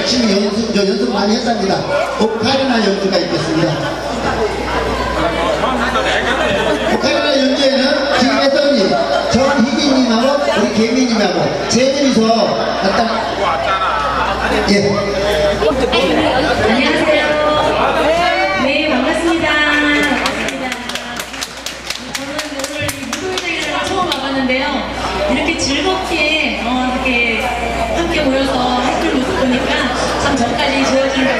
열심히 연습, 저 연습 많이 했답니다. 오카리나 연주가 있겠습니다. 오카리나 연주에는 김혜선이, 전희기님하고 우리 개미님하고 재민이서 갔다. 예. 안녕하세요. 네, 반갑습니다. 반갑습니다. 오늘 이 무술대회를 처음 와봤는데요. 이렇게 즐겁게 어, 이렇게 함께 모여서 했던 모습 보니까 上桥盖了车这个